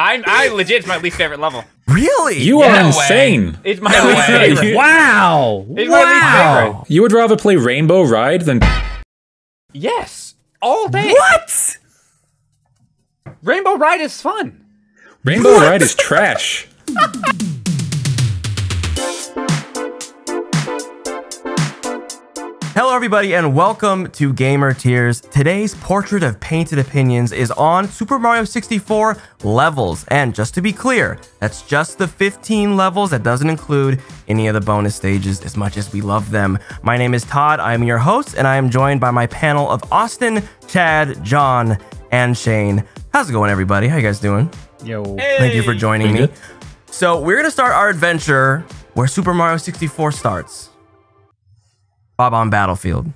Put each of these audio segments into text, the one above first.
I, I legit, it's my least favorite level. Really? You Yeah. are No insane. It's my No least way. favorite. Wow. It's my least favorite. Wow. You would rather play Rainbow Ride than Yes, all day. what? Rainbow Ride is fun. Rainbow Ride is trash. Hello, everybody, and welcome to Gamer Tiers. Today's portrait of painted opinions is on Super Mario 64 levels. And just to be clear, that's just the 15 levels. That doesn't include any of the bonus stages, as much as we love them. My name is Todd. I am your host, and I am joined by my panel of Austin, Chad, John, and Shane. How's it going, everybody? How you guys doing? Yo. Thank you for joining Pretty me. good. So we're gonna start our adventure where Super Mario 64 starts. Bob-omb Battlefield.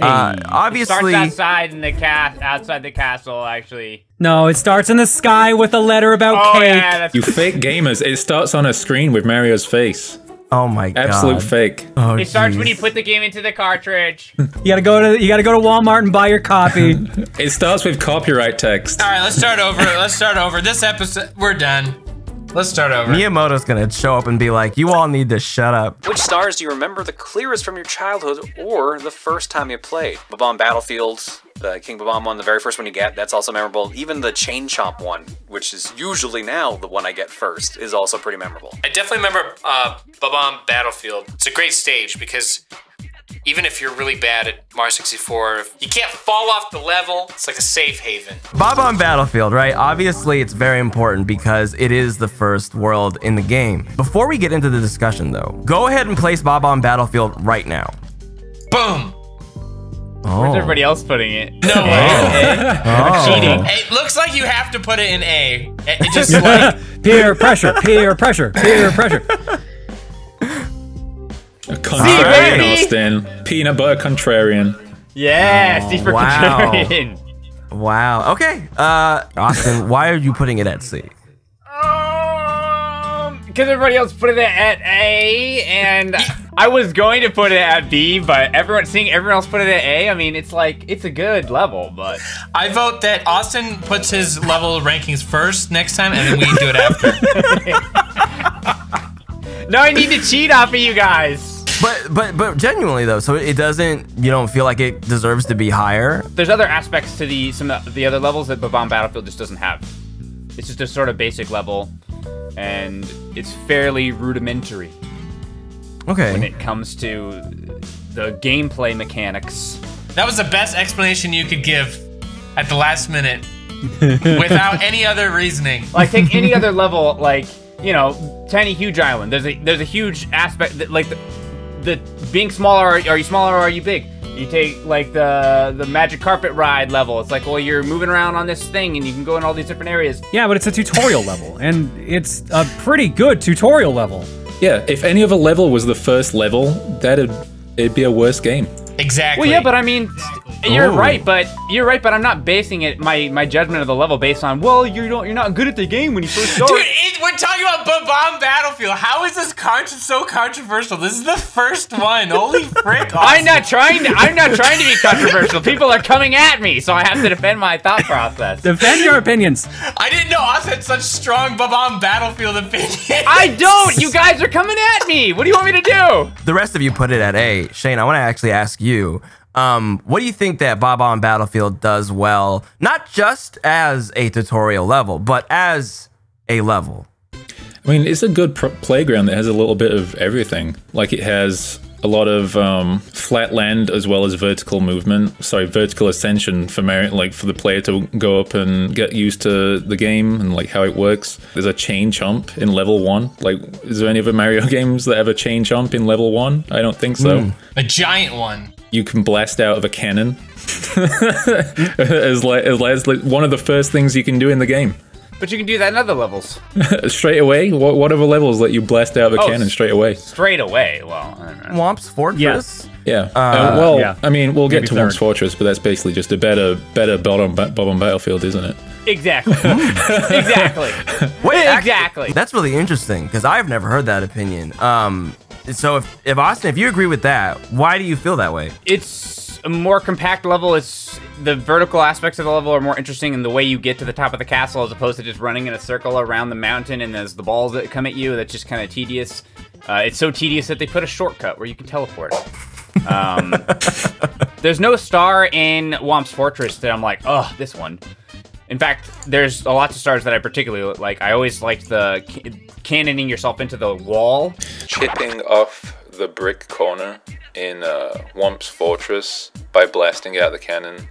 Uh, It starts obviously, outside in the cast, outside the castle. Actually. No, it starts in the sky with a letter about Oh cake. yeah, that's You fake gamers. It starts on a screen with Mario's face. oh my god! Absolute fake. Oh, It starts when you put the game into the cartridge. You gotta go to you gotta go to Walmart and buy your copy. It starts with copyright text. All right, let's start over. Let's start over. This episode, we're done. Let's start over. Miyamoto's gonna show up and be like, "You all need to shut up." Which stars do you remember the clearest from your childhood or the first time you played? Bob-omb Battlefield, the King Bob-omb one, the very first one you get, that's also memorable. Even the Chain Chomp one, which is usually now the one I get first, is also pretty memorable. I definitely remember uh, Bob-omb Battlefield. It's a great stage because even if you're really bad at Mario 64, you can't fall off the level. It's like a safe haven. Bob-omb Battlefield, right? Obviously, it's very important because it is the first world in the game. Before we get into the discussion, though, go ahead and place Bob-omb Battlefield right now. Boom. Oh, Where's everybody else putting it? No way. oh. Cheating. Oh. It looks like you have to put it in A. It it just like peer pressure, peer pressure, peer pressure. A contrarian, baby! Austin. Peanut butter contrarian. Yeah, Steve for wow. contrarian. Wow. Okay. Uh, Austin, why are you putting it at C? Um, because everybody else put it at A, and I was going to put it at B, but everyone seeing everyone else put it at A. I mean, it's like it's a good level, but I vote that Austin puts his level rankings first next time, and then we do it after. no, I need to cheat off of you guys. But but but genuinely though, so it doesn't. You don't feel like it deserves to be higher. There's other aspects to the some of the other levels that Bob-omb Battlefield just doesn't have. It's just a sort of basic level, and it's fairly rudimentary Okay. when it comes to the gameplay mechanics. That was the best explanation you could give at the last minute without any other reasoning. Like take any other level, like you know, Tiny Huge Island. There's a there's a huge aspect that like the, the being smaller. Are you smaller or are you big? You take like the the magic carpet ride level. It's like well you're moving around on this thing and you can go in all these different areas. Yeah, but it's a tutorial level, and it's a pretty good tutorial level. Yeah, if any other level was the first level, that'd it'd be a worse game. Exactly. Well, yeah, but I mean, st- you're Oh. right. But you're right. But I'm not basing it my my judgment of the level based on well you don't you're not good at the game when you first start. Dude, it, we're talking about Bob-omb Battlefield. How is this con- so controversial? This is the first one. Holy frick! I'm not trying to. I'm not trying to be controversial. People are coming at me, so I have to defend my thought process. Defend your opinions. I didn't know Oz had such strong Bob-omb Battlefield opinions. I don't. You guys are coming at me. What do you want me to do? The rest of you put it at A. Shane, I want to actually ask you. Um, what do you think that Bob-omb Battlefield does well, not just as a tutorial level, but as a level? I mean, it's a good pr- playground that has a little bit of everything. Like it has a lot of um, flat land as well as vertical movement. Sorry, vertical ascension for Mar- like for the player to go up and get used to the game and like how it works. There's a Chain Chomp in level one. Like, is there any other Mario games that have a Chain Chomp in level one? I don't think so. a giant one. You can blast out of a cannon. as, like, as, like, as like one of the first things you can do in the game. But you can do that in other levels. straight away? What, what other levels let you blast out of a Oh, cannon straight away? Straight away. Well, I don't know. Whomp's Fortress? Yes. Yeah. Uh, well, yeah. I mean, we'll get Maybe to Whomp's. Fortress, but that's basically just a better, better Bob-omb, Ba- Bob-omb Battlefield, isn't it? exactly. exactly. Wait, act- Exactly. That's really interesting because I've never heard that opinion. Um, so if, if Austin, if you agree with that, why do you feel that way? It's a more compact level. It's the vertical aspects of the level are more interesting in the way you get to the top of the castle as opposed to just running in a circle around the mountain and there's the balls that come at you. That's just kind of tedious. Uh, it's so tedious that they put a shortcut where you can teleport. Um, there's no star in Whomp's Fortress that I'm like, oh, this one. In fact, there's a lot of stars that I particularly like. I always liked the ca- cannoning yourself into the wall. Chipping off the brick corner in uh, Whomp's Fortress by blasting out the cannon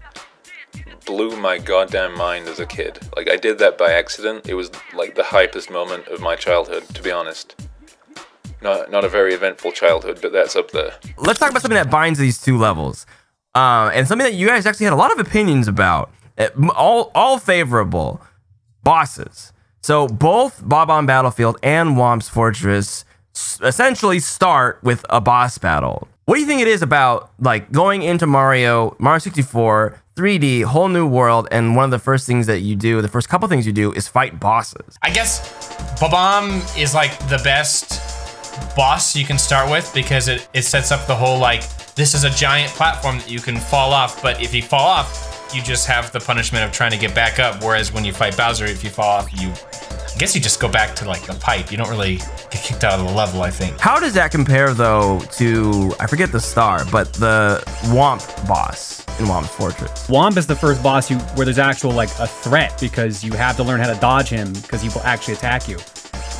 blew my goddamn mind as a kid. Like, I did that by accident. It was like the hypest moment of my childhood, to be honest. Not, not a very eventful childhood, but that's up there. Let's talk about something that binds these two levels, um, and something that you guys actually had a lot of opinions about. Eh, m- All all favorable bosses. So both Bob-omb Battlefield and Whomp's Fortress essentially start with a boss battle. What do you think it is about like going into Mario, Mario 64, 3D, whole new world, and one of the first things that you do, the first couple things you do, is fight bosses. I guess Bob-omb is like the best boss you can start with because it, it sets up the whole like this is a giant platform that you can fall off, but if you fall off, you just have the punishment of trying to get back up. Whereas when you fight Bowser, if you fall off, you I guess you just go back to like the pipe. You don't really get kicked out of the level, I think. How does that compare though to I forget the star, but the Whomp boss in Whomp's Fortress? Whomp is the first boss you where there's actual like a threat because you have to learn how to dodge him because he will actually attack you.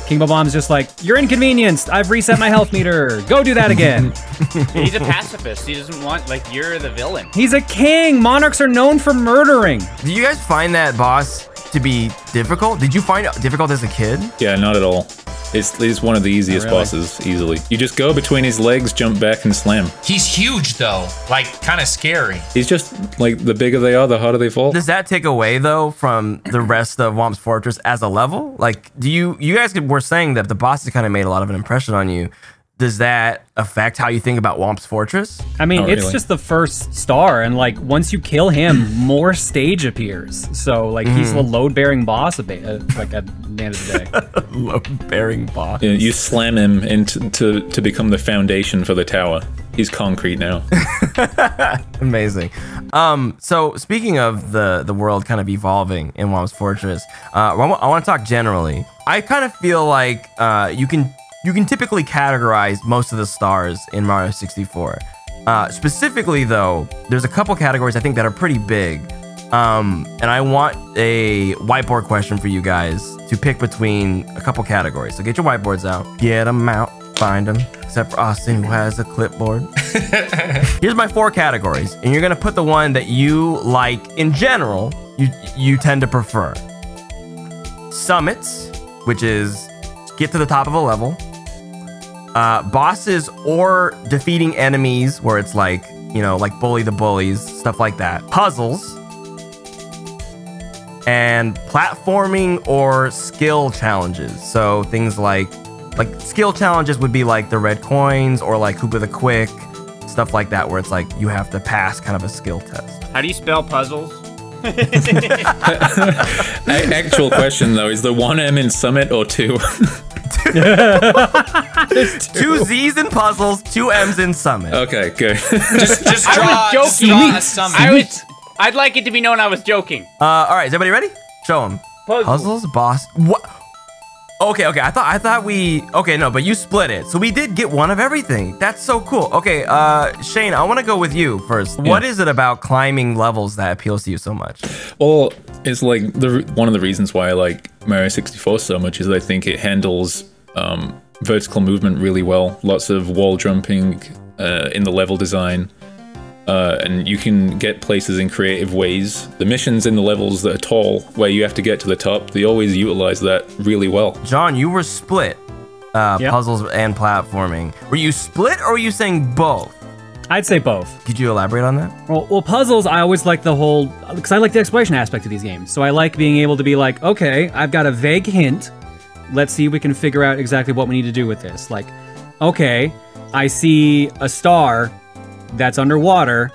King Bob-omb's just like, you're inconvenienced. I've reset my health meter. Go do that again. He's a pacifist. He doesn't want like you're the villain. He's a king. Monarchs are known for murdering. Do you guys find that boss to be difficult? Did you find it difficult as a kid? Yeah, not at all. It's, it's one of the easiest oh, really? bosses, easily. You just go between his legs, jump back, and slam. He's huge though, like kind of scary. He's just like the bigger they are, the harder they fall. Does that take away though from the rest of Whomp's Fortress as a level? Like, do you you guys were saying that the bosses kind of made a lot of an impression on you? Does that affect how you think about Whomp's Fortress? I mean, Not it's really. just the first star, and like once you kill him, more stage appears. So like he's the load-bearing boss, a uh, like at the end of the day. Load bearing boss. Yeah, you slam him into to, to become the foundation for the tower. He's concrete now. Amazing. Um, so speaking of the the world kind of evolving in Whomp's Fortress, uh, I want to talk generally. I kind of feel like uh, you can you can typically categorize most of the stars in Mario 64. Uh, specifically, though, there's a couple categories I think that are pretty big. Um, and I want a whiteboard question for you guys to pick between a couple categories. So get your whiteboards out, get them out, find them. Except for Austin, who has a clipboard. Here's my four categories, and you're gonna put the one that you like in general. You you tend to prefer. Summits, which is get to the top of a level. Uh, bosses or defeating enemies, where it's like you know like bully the bullies, stuff like that. Puzzles. And platforming or skill challenges. So things like like skill challenges would be like the red coins or like Koopa the Quick, stuff like that, where it's like you have to pass kind of a skill test. How do you spell puzzles? A- Actual question though, is the one M in Summit or two? Two Z's in puzzles, two M's in summit. okay, good. Just just I draw, was joking. draw a summit. I was. I'd like it to be known I was joking. Uh, all right, is everybody ready? Show them. Puzzles, boss. What? Okay, okay. I thought I thought we. Okay, no, but you split it, so we did get one of everything. That's so cool. Okay, uh, Shane, I want to go with you first. What is it about climbing levels that appeals to you so much? Well, it's like the one of the reasons why I like Mario 64 so much is I think it handles um, vertical movement really well. Lots of wall jumping uh, in the level design, uh, and you can get places in creative ways. The missions in the levels that are tall, where you have to get to the top, they always utilize that really well. John, you were split. Uh, Yep. puzzles and platforming. Were you split or were you saying both? I'd say both. Could you elaborate on that? Well, well, puzzles. I always like the whole because I like the exploration aspect of these games. So I like being able to be like, okay, I've got a vague hint. Let's see if we can figure out exactly what we need to do with this. Like, okay, I see a star that's underwater,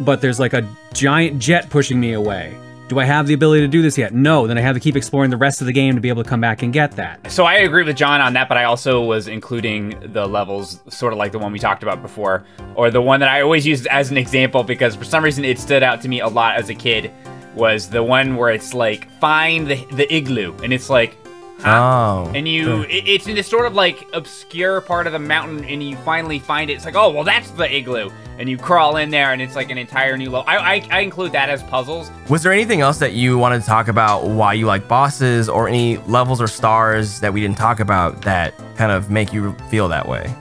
but there's like a giant jet pushing me away. Do I have the ability to do this yet? No. Then I have to keep exploring the rest of the game to be able to come back and get that. So I agree with John on that, but I also was including the levels, sort of like the one we talked about before, or the one that I always use as an example because for some reason it stood out to me a lot as a kid. Was the one where it's like find the the igloo, and it's like Oh. and you it, it's in this sort of like obscure part of the mountain and you finally find it. It's like oh well that's the igloo. And you crawl in there and it's like an entire new level. I, I, I include that as puzzles. Was there anything else that you wanted to talk about why you like bosses or any levels or stars that we didn't talk about that kind of make you feel that way?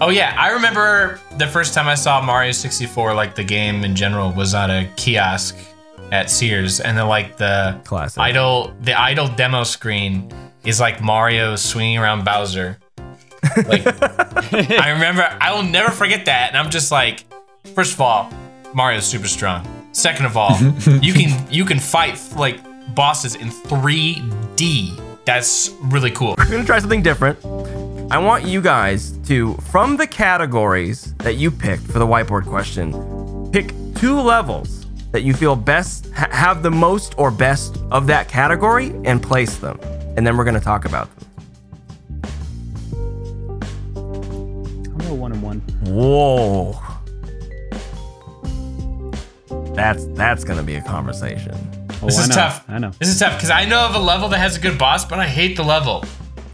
Oh yeah, I remember the first time I saw Mario 64, like the game in general, was at a kiosk at Sears, and then like the Classic. idle, the idle demo screen is like Mario swinging around Bowser. Like, I remember, I will never forget that, and I'm just like, first of all, Mario's super strong. Second of all, you can you can fight like bosses in 3D. That's really cool. We're gonna try something different. I want you guys to, from the categories that you picked for the whiteboard question, pick two levels that you feel best ha- have the most or best of that category and place them. And then we're gonna talk about them. I'm gonna one and one. Whoa. That's that's gonna be a conversation. Oh, This I is know, tough. I know. This is tough because I know of a level that has a good boss, but I hate the level,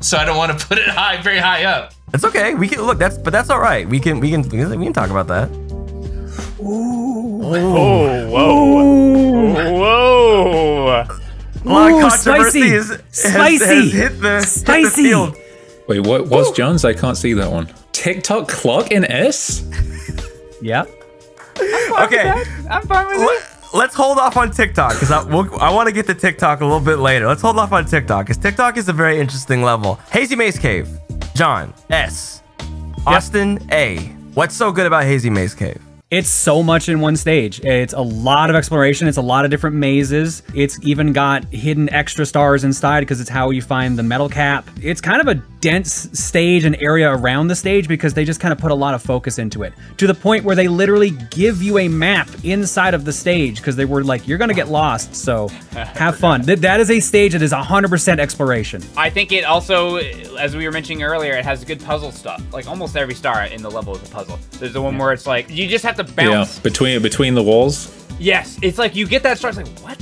so I don't want to put it high, very high up. It's okay. We can look. That's but that's all right. We can we can we can, we can talk about that. Oh whoa whoa A lot Ooh, of controversy spicy. is, has, Spicy. has hit the, hit the Spicy. field. Wait, what? What's John's? I can't see that one. Tick Tock Clock in S? Yeah. Okay, i'm fine with it let, us hold off on Tick Tock because I, we'll, I want to get to Tick Tock a little bit later. Let's hold off on Tick Tock because Tick Tock is a very interesting level. Hazy Maze Cave, John S, Austin A. What's so good about Hazy Maze Cave? It's so much in one stage. It's a lot of exploration. It's a lot of different mazes. It's even got hidden extra stars inside because it's how you find the metal cap. It's kind of a dense stage and area around the stage because they just kind of put a lot of focus into it to the point where they literally give you a map inside of the stage because they were like, you're going to get lost. So have fun. That that is a stage that is 100% exploration. I think it also, as we were mentioning earlier, it has good puzzle stuff. Like almost every star in the level is a puzzle. There's the one where it's like you just have to Yeah, bounce. between between the walls. Yes, it's like you get that star. It's like what?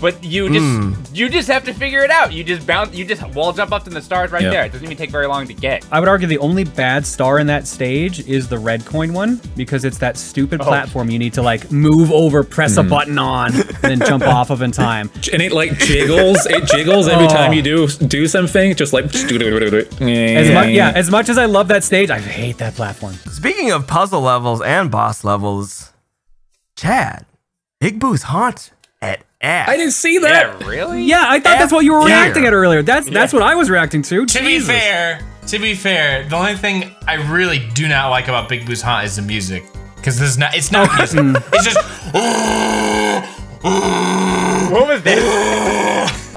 But you just Hmm. you just have to figure it out. You just bounce. You just wall jump up to the stars right Yeah. there. It doesn't even take very long to get. I would argue the only bad star in that stage is the red coin one because it's that stupid platform you need to like move over, press a button on, and then jump off of in time. And it like jiggles. it jiggles every time you do do something. Just like. As much, yeah, as much as I love that stage, I hate that platform. Speaking of puzzle levels and boss levels, Chad, Big Boo's haunt at F. I didn't see that. Yeah, really? Yeah, I thought that's what you were F reacting at earlier. That's that's what I was reacting to. To be fair, to be fair, the only thing I really do not like about Big Boo's Haunt is the music. Because there's not, it's not music. Mm. it's just. What was this?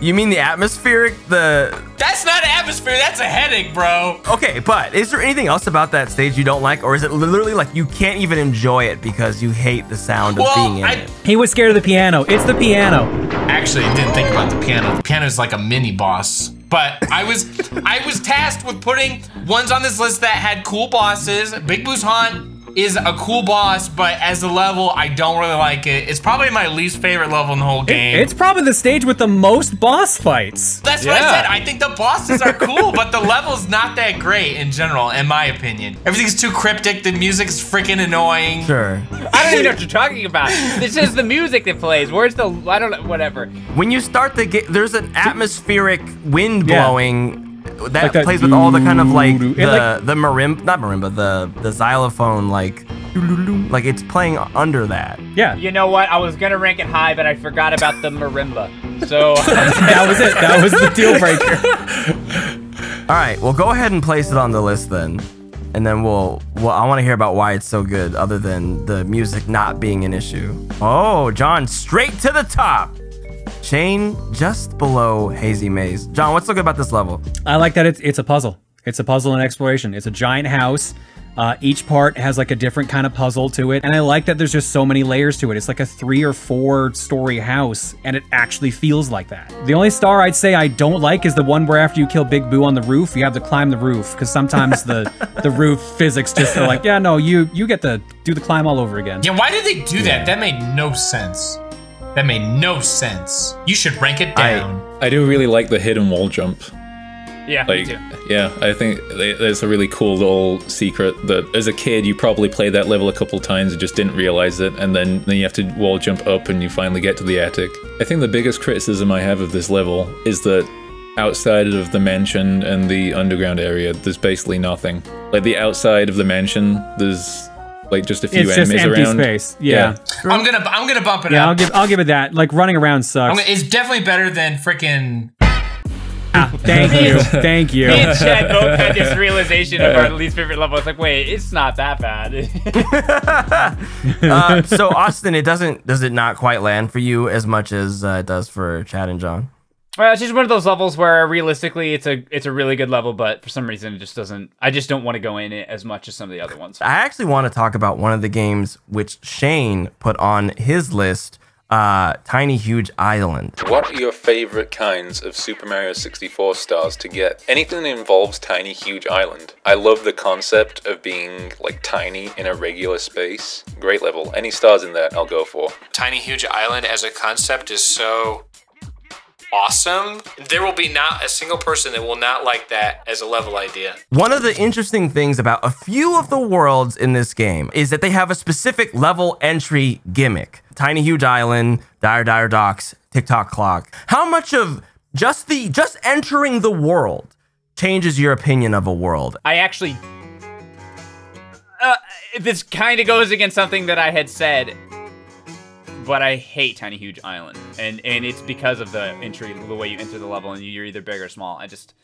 You mean the atmospheric, the That's not atmosphere. That's a headache, bro. Okay, but is there anything else about that stage you don't like, or is it literally like you can't even enjoy it because you hate the sound of being in I it? He was scared of the piano. It's the piano. actually I didn't think about the piano. The piano is like a mini boss. But I was I was tasked with putting ones on this list that had cool bosses. Big Boo's Haunt is a cool boss, but as a level, I don't really like it. It's probably my least favorite level in the whole game. It's probably the stage with the most boss fights. That's what I said. I think the bosses are cool, but the level's not that great in general, in my opinion. Everything's too cryptic. The music's freaking annoying. Sure. I don't even know what you're talking about. This is the music that plays. Where's the? I don't know. Whatever. When you start the game, there's an atmospheric wind Yeah. Blowing that, Like that plays with all the kind of like the like- the marimba, not marimba, the the xylophone like like it's playing under that. Yeah, You know what? I was gonna rank it high, but I forgot about the marimba. So that was it. That was the deal breaker. All right, well go ahead and place it on the list then. And then we'll, well, I want to hear about why it's so good, other than the music not being an issue. Oh, John, straight to the top. Shane, just below Hazy Maze. John, what's so good about this level? I like that it's it's a puzzle. It's a puzzle and exploration. It's a giant house Uh, each part has like a different kind of puzzle to it, and I like that there's just so many layers to it. It's like a three or four story house, and it actually feels like that. The only star I'd say I don't like is the one where after you kill Big Boo on the roof, you have to climb the roof because sometimes the the roof physics just are like, yeah, no, you you get to do the climb all over again. Yeah, why did they do that? That made no sense. That made no sense. You should rank it down. I do really like the hidden wall jump. Yeah, Like, me too. yeah, I think they- there's a really cool little secret that as a kid you probably played that level a couple times and just didn't realize it, and then, then you have to wall jump up and you finally get to the attic. I think the biggest criticism I have of this level is that outside of the mansion and the underground area, there's basically nothing. Like the outside of the mansion, there's like just a few It's just enemies empty around. space. Yeah. I'm gonna I'm gonna bump it Yeah, I'll up. give I'll give it that. Like running around sucks. gonna- it's definitely better than freaking. Thank you, thank you. Me and Chad both had this realization of our least favorite level. It's like, wait, it's not that bad. Uh, so Austin, it doesn't does it not quite land for you as much as uh, it does for Chad and John? Well, it's just one of those levels where realistically, it's a it's a really good level, but for some reason, it just doesn't. I just don't want to go in it as much as some of the other ones. I actually want to talk about one of the games which Shane put on his list, uh, Tiny Huge Island. What are your favorite kinds of Super Mario 64 stars to get? Anything that involves Tiny Huge Island. I love the concept of being like tiny in a regular space. Great level. Any stars in that, I'll go for. Tiny Huge Island as a concept is so awesome. There will be not a single person that will not like that as a level idea. One of the interesting things about a few of the worlds in this game is that they have a specific level entry gimmick. Tiny Huge Island, Dire Dire Docks, Tick Tock Clock. How much of just the just entering the world changes your opinion of a world? I actually. Uh, this kind of goes against something that I had said, but I hate Tiny Huge Island, and and it's because of the entry, the way you enter the level, and you're either big or small. I just,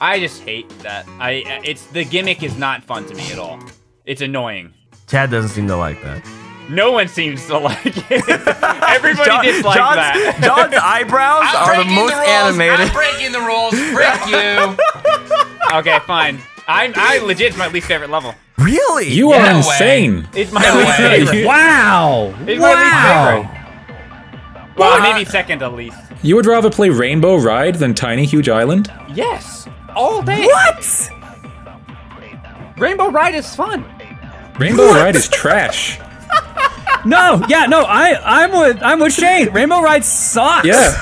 I just hate that. I it's the gimmick is not fun to me at all. It's annoying. Chad doesn't seem to like that. No one seems to like it. Everybody John- dislikes John's, that. John's eyebrows I'm are the breaking most rules. animated. I'm breaking the rules. Frick you. okay, fine. I I legit it's my least favorite level. Really? You Yeah, are no way. insane. It's my No least favorite. Wow. It's my wow. least favorite. Well, maybe second at least. You would rather play Rainbow Ride than Tiny Huge Island? Yes, all day. What? Rainbow Ride is fun. Rainbow Ride is trash. No, yeah, no, I, I'm with, I'm with Shane. Rainbow Ride sucks. Yeah.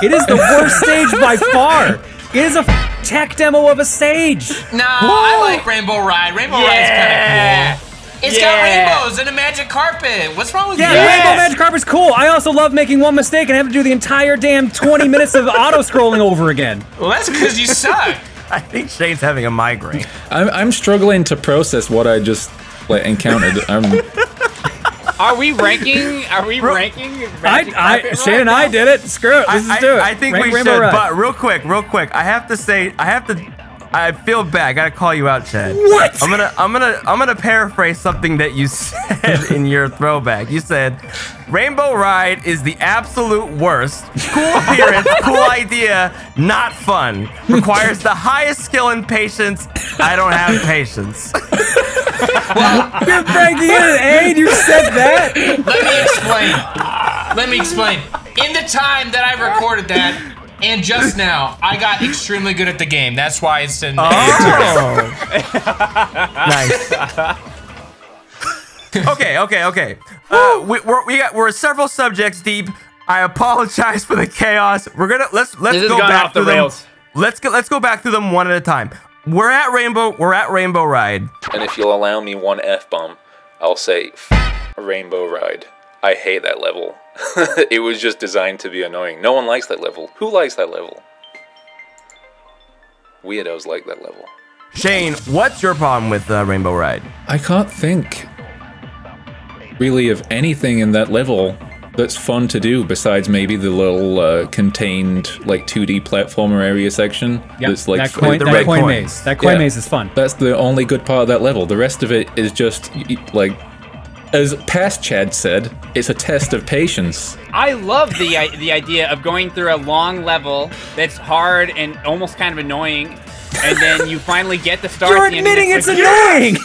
It is the worst stage by far. It is a f- tech demo of a stage. No, I like Rainbow Ride. Rainbow Ride's kind of cool. It's Yeah. got rainbows and a magic carpet. What's wrong with Yeah, you? the Rainbow Magic Carpet's cool. I also love making one mistake and have to do the entire damn 20 minutes of auto scrolling over again. Well, that's because you suck. I think Shane's having a migraine. I'm, I'm struggling to process what I just like encountered. I'm, Are we ranking? Are we ranking? Magic I, I, Shane Ride and I did it. Screw it. Let's I, just do it. I think Rank we Rainbow should, Ride. but real quick, real quick, I have to say, I have to. I feel bad. I gotta call you out, Chad. What? I'm gonna, I'm gonna, I'm gonna paraphrase something that you said in your throwback. You said, "Rainbow Ride is the absolute worst. Cool appearance, cool idea, not fun. Requires the highest skill and patience. I don't have patience." well, You're breaking it, Aid. You said that. Let me explain. Let me explain. In the time that I recorded that, and just now, I got extremely good at the game. That's why it's in. Oh. nice. okay, okay, okay. Uh, we, we're, we got we're several subjects deep. I apologize for the chaos. We're gonna let's let's This go back off the through them. Let's go let's go back through them one at a time. We're at Rainbow. We're at Rainbow Ride. and if you'll allow me one F bomb, I'll say F- Rainbow Ride. I hate that level. it was just designed to be annoying. No one likes that level. Who likes that level? Weirdos like that level. Shane, what's your problem with uh, Rainbow Ride? I can't think really of anything in that level that's fun to do besides maybe the little uh, contained like 2D platformer area section. Yep, That's like that coin, the that red coin coin. maze. That coin Yeah. maze is fun. That's the only good part of that level. The rest of it is just y- y- like, as past Chad said, it's a test of patience. I love the i- the idea of going through a long level that's hard and almost kind of annoying, and then you finally get the star. You're at the end and admitting it's like, annoying.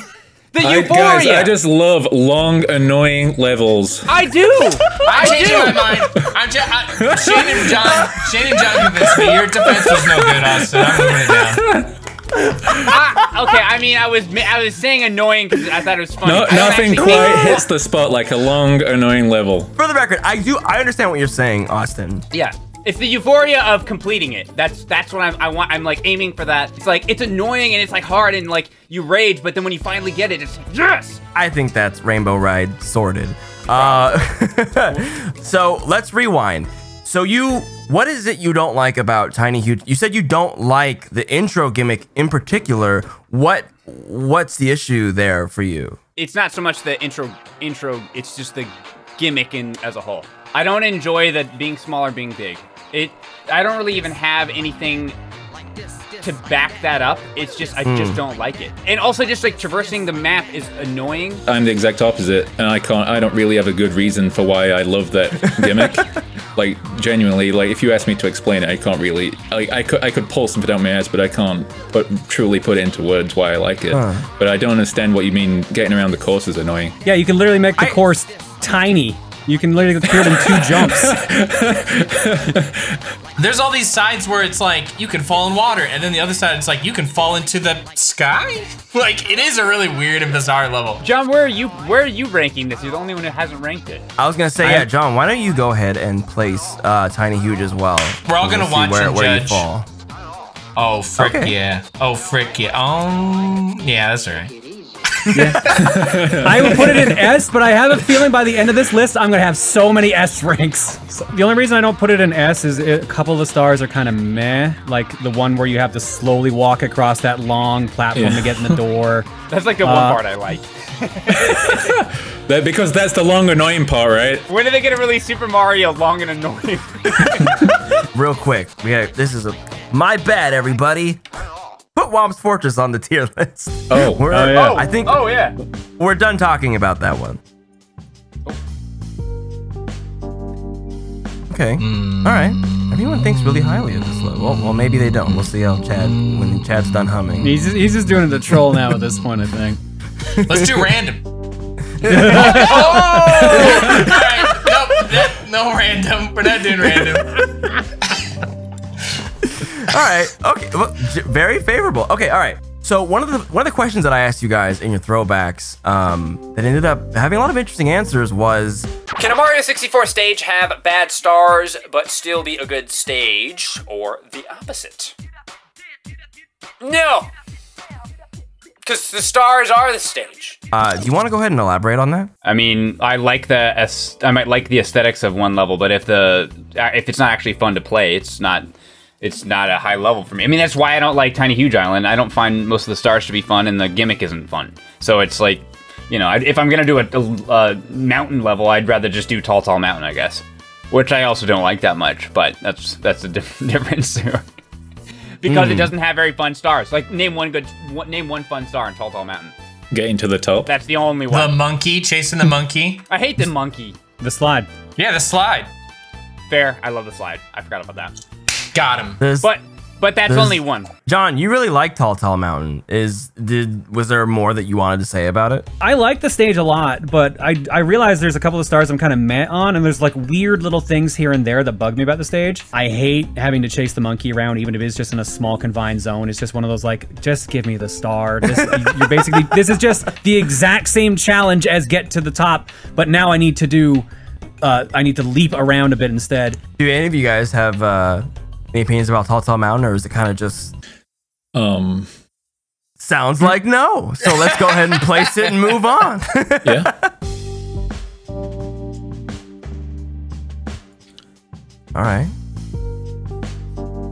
The I, Euphoria. guys, I just love long, annoying levels. I do. I'm I changing do. my mind. I'm cha- I, Shane and John. Shane and John convinced me. Your defense was no good, Austin. I'm moving it down. I- okay, I mean, I was I was saying annoying because I thought it was funny. No, nothing quite hate- hits the spot like a long, annoying level. For the record, I do. I understand what you're saying, Austin. Yeah. It's the euphoria of completing it. That's that's what I'm, I want. I'm like aiming for that. It's like it's annoying and it's like hard and like you rage, but then when you finally get it, it's like, yes. I think that's Rainbow Ride sorted. Uh, so let's rewind. So you, what is it you don't like about Tiny Huge? You said you don't like the intro gimmick in particular. What, what's the issue there for you? It's not so much the intro intro. It's just the gimmick in as a whole. I don't enjoy the being small or being big. It. I don't really even have anything to back that up. It's just I just hmm. don't like it. And also just like traversing the map is annoying. I'm the exact opposite, and I can't. I don't really have a good reason for why I love that gimmick. like genuinely, like if you ask me to explain it, I can't really. Like I could, I could pull something out my ass, but I can't. But truly put it into words why I like it. But I don't understand what you mean. Getting around the course is annoying. Yeah, you can literally make the I- course tiny. You can literally do it in two jumps. There's all these sides where it's like you can fall in water, and then the other side it's like you can fall into the sky. Like it is a really weird and bizarre level. John, where are you? Where are you ranking this? You're the only one who hasn't ranked it. I was gonna say, yeah, John. Why don't you go ahead and place uh, Tiny Huge as well? We're all gonna watch where, and where you judge. fall. Oh frick Okay. yeah! Oh frick yeah! Um yeah, that's right. I would put it in S, but I have a feeling by the end of this list, I'm gonna have so many S ranks. So the only reason I don't put it in S is a couple of the stars are kind of meh, like the one where you have to slowly walk across that long platform Yeah. to get in the door. That's like the one Uh, part I like. That because that's the long, annoying part, right? When are they gonna release Super Mario long and annoying? Real quick, we got this is a my bad, everybody. Put Whomp's Fortress on the tier list. Oh. We're- Oh, yeah. I think oh yeah. we're done talking about that one. Okay. Mm. All right. Everyone thinks really highly of this level. Well, well, maybe they don't. We'll see how Chad when Chad's done humming. He's just, he's just doing it to troll now at this point, I think. Let's do random. oh! All right, nope, that- no random. We're not doing random. All right. Okay. Well, very favorable. Okay. All right. So one of the one of the questions that I asked you guys in your throwbacks um, that ended up having a lot of interesting answers was Can a Mario 64 stage have bad stars but still be a good stage, or the opposite? No, because the stars are the stage. uh, do you want to go ahead and elaborate on that? I mean, I like the aes- I might like the aesthetics of one level, but if the uh, if it's not actually fun to play, it's not it's not a high level for me. I mean, that's why I don't like Tiny Huge Island. I don't find most of the stars to be fun, and the gimmick isn't fun. So it's like, you know, if I'm gonna do a, a, a mountain level, I'd rather just do Tall Tall Mountain, I guess. Which I also don't like that much, but that's that's a diff- difference. because it hmm. doesn't have very fun stars. Like name one good, one, name one fun star in Tall Tall Mountain. Getting to the top. That's the only one. The monkey chasing the monkey. I hate the monkey. The slide. Yeah, the slide. Fair. I love the slide. I forgot about that. Got him. There's, But but that's only one. John, you really like Tall Tall Mountain. Is did was there more that you wanted to say about it? I like the stage a lot, but I I realize there's a couple of stars I'm kind of met on, and there's like weird little things here and there that bug me about the stage. I hate having to chase the monkey around, even if it's just in a small confined zone. It's just one of those like, just give me the star. This, you're basically this is just the exact same challenge as get to the top, but now I need to do. Uh, I need to leap around a bit instead. Do any of you guys have uh, any opinions about Tall Tall Mountain, or is it kind of just Um. sounds like no? So let's go ahead and place it and move on. Yeah. All right.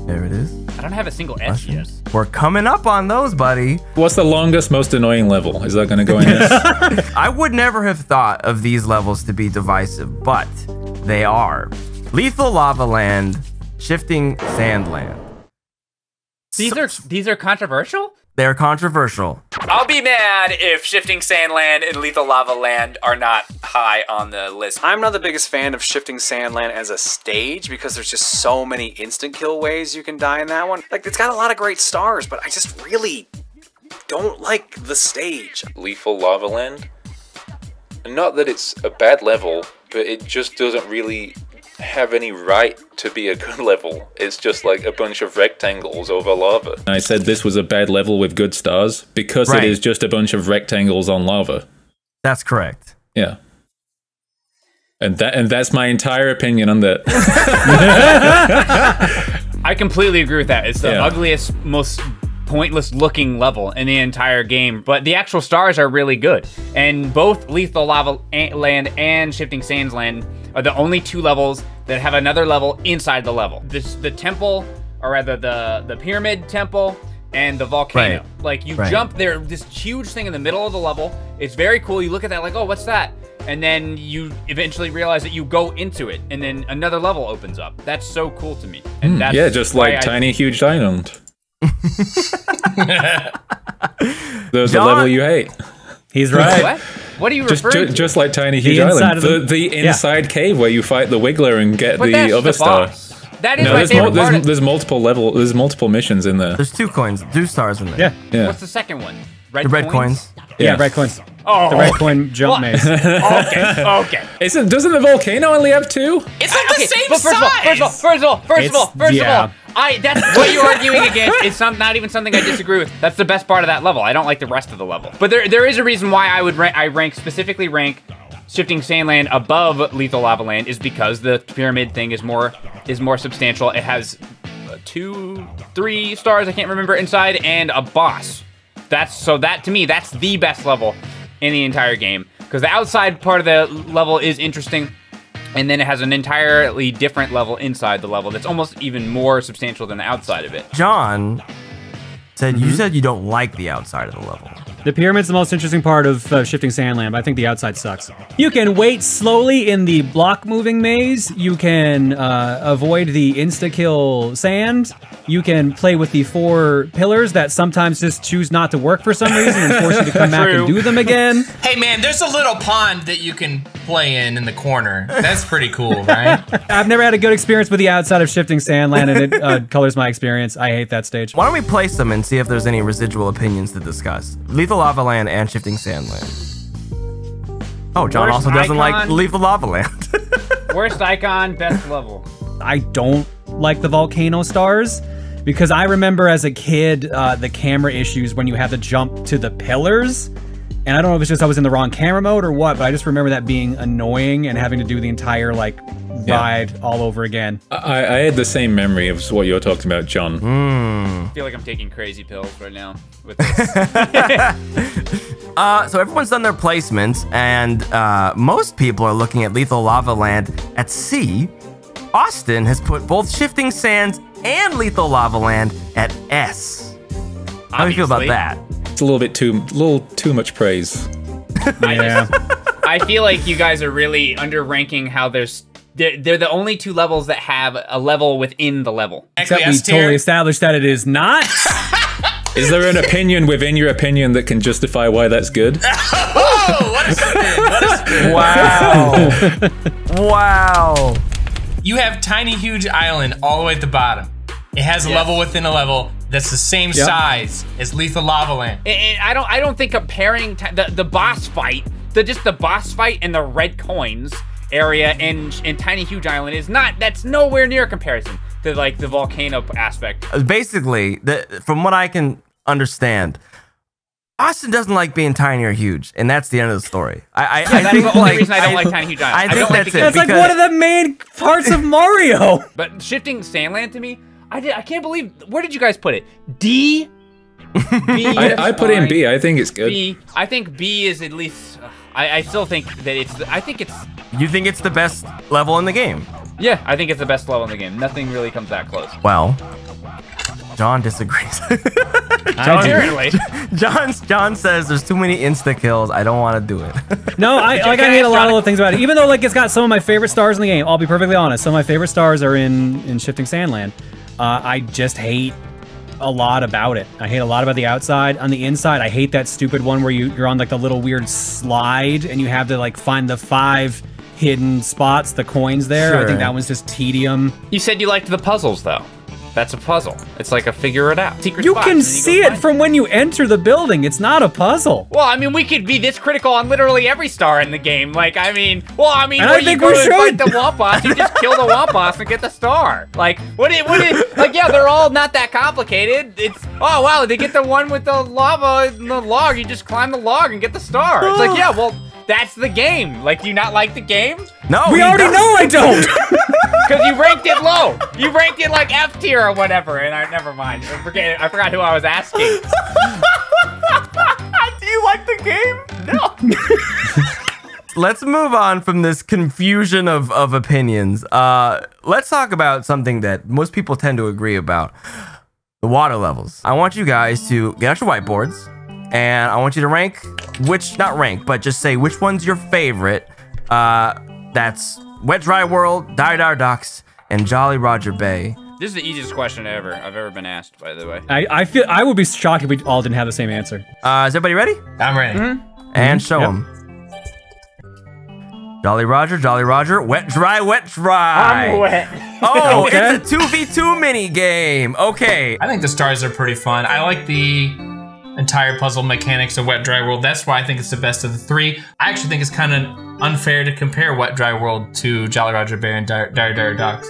There it is. I don't have a single S yet. We're coming up on those, buddy. What's the longest, most annoying level? Is that going to go in this? I would never have thought of these levels to be divisive, but they are. Lethal Lava Land, Shifting Sandland. These are these are controversial. They're controversial. I'll be mad if Shifting Sandland and Lethal Lava Land are not high on the list. I'm not the biggest fan of Shifting Sandland as a stage because there's just so many instant kill ways you can die in that one. Like, it's got a lot of great stars, but I just really don't like the stage. Lethal Lava Land. Not that it's a bad level, but it just doesn't really have any right to be a good level. It's just like a bunch of rectangles over lava. I said this was a bad level with good stars because Right. it is just a bunch of rectangles on lava. That's correct. Yeah. And that and that's my entire opinion on that. I completely agree with that. It's the Yeah. ugliest, most pointless looking level in the entire game, but the actual stars are really good. And both Lethal Lava Land and Shifting Sands Land are the only two levels that have another level inside the level. This the temple, or rather the the pyramid temple and the volcano. Right. Like you Right. jump there, this huge thing in the middle of the level. It's very cool. You look at that like, oh, what's that? And then you eventually realize that you go into it, and then another level opens up. That's so cool to me. And that's Hmm. yeah, just like I- Tiny Huge Island. There's a level you hate. He's right. What? What are you Just, referring ju- to? just like Tiny Huge inside Island. of The, the- the yeah. inside cave where you fight the Wiggler and get but the that's other the star. boss. That is No, my there's, favorite mul- there's, part. of- there's multiple level. There's multiple missions in there. There's two coins, two stars in there. Yeah. Yeah. What's the second one? Red The red coins. Yeah, red coins. Oh, The red coin jump maze. okay, okay. Isn't doesn't the volcano only have two? It's like okay, the same but first size. Of all, first of all, first of all, first of all, first yeah. of all, I that's what you're arguing against. It's some, not even something I disagree with. That's the best part of that level. I don't like the rest of the level. But there there is a reason why I would rank I rank specifically rank Shifting Sandland above Lethal Lava Land is because the pyramid thing is more is more substantial. It has uh, two, three stars I can't remember inside and a boss. That's so that to me that's the best level in the entire game because the outside part of the level is interesting and then it has an entirely different level inside the level that's almost even more substantial than the outside of it. John said Mm-hmm. you said you don't like the outside of the level. The pyramid's the most interesting part of uh, Shifting Sandland, but I think the outside sucks. You can wait slowly in the block moving maze. You can uh, avoid the insta kill sand. You can play with the four pillars that sometimes just choose not to work for some reason and force you to come back and do them again. Hey man, there's a little pond that you can play in in the corner. That's pretty cool, right? I've never had a good experience with the outside of Shifting Sandland, and it uh, colors my experience. I hate that stage. Why don't we place them and see if there's any residual opinions to discuss? Lethal Lava Land and Shifting Sandland. Oh, John Worst also doesn't like Lethal Lava Land. Worst icon, best level. I don't like the volcano stars because I remember as a kid uh, the camera issues when you have to jump to the pillars. And I don't know if it's just I was in the wrong camera mode or what, but I just remember that being annoying and having to do the entire like ride all over again. I, I had the same memory of what you're talking about, John. I feel like I'm taking crazy pills right now with this. Uh, so everyone's done their placements, and uh, most people are looking at Lethal Lava Land at C. Austin has put both Shifting Sands and Lethal Lava Land at S. How do you feel about that? It's a little bit too, little too much praise. Yeah. I feel like you guys are really underranking how there's they're, they're the only two levels that have a level within the level. Except we S tier. totally established that it is not. Is there an opinion within your opinion that can justify why that's good? Oh, what a spin! What a spin! Wow. wow. You have tiny, huge island all the way at the bottom. It has a level within a level that's the same size as Lethal Lava Land. And- and I don't I don't think comparing t- the the boss fight, the just the boss fight and the red coins area in in Tiny Huge Island is not that's nowhere near a comparison to like the volcano aspect. Basically, the, from what I can understand, Austin doesn't like being tiny or huge, and that's the end of the story. I, I, I That's think the only like, reason I don't like Tiny Huge Island. I I think don't like that's the it. That's like one of the main parts of Mario. But shifting Sandland to me, I did I can't believe where did you guys put it? D. B. I, I put in B. I think it's good. B. I think B is at least. I, I still think that it's. I think it's. You think it's the best level in the game? Yeah, I think it's the best level in the game. Nothing really comes that close. Well, John disagrees. I do. Apparently. John John says there's too many insta kills. I don't want to do it. No, I like I hate a lot John of a- the things about it. Even though like it's got some of my favorite stars in the game, I'll be perfectly honest. Some of my favorite stars are in in Shifting Sandland. Uh, I just hate a lot about it. I hate a lot about the outside. On the inside, I hate that stupid one where you you're on like the little weird slide and you have to like find the five hidden spots, the coins there. I think that was just tedium. you said you liked the puzzles though. That's a puzzle. It's like a figure it out. Secret You can see it from when you enter the building. It's not a puzzle. Well, I mean, we could be this critical on literally every star in the game. Like, I mean, well, I mean, And I you think we to fight should. the Wampas, you just kill the Wampas and get the star. Like, what it, what it, like, yeah, they're all not that complicated. It's, oh, wow, they get the one with the lava and the log. You just climb the log and get the star. It's like, yeah, well, that's the game. Like, do you not like the game? No, We he already does- know I don't. Because you ranked it low. You ranked it like F tier or whatever. And I never mind. I forget. I forgot who I was asking. do you like the game? No. Let's move on from this confusion of, of opinions. Uh, let's talk about something that most people tend to agree about the water levels. I want you guys to get out your whiteboards and I want you to rank which, not rank, but just say which one's your favorite. Uh, that's Wet Dry World, Dire Dire Docks, and Jolly Roger Bay. This is the easiest question ever I've ever been asked. By the way. I, I feel I would be shocked if we all didn't have the same answer. Uh, is everybody ready? I'm ready. And show Yep. them. Jolly Roger, Jolly Roger, Wet Dry, Wet Dry. I'm wet. Oh, Okay. it's a 2v2 mini game. Okay. I think the stars are pretty fun. I like the entire puzzle mechanics of Wet Dry World. That's why I think it's the best of the three. I actually think it's kind of unfair to compare Wet Dry World to Jolly Roger Bay and Dire Dire, Dire Docks.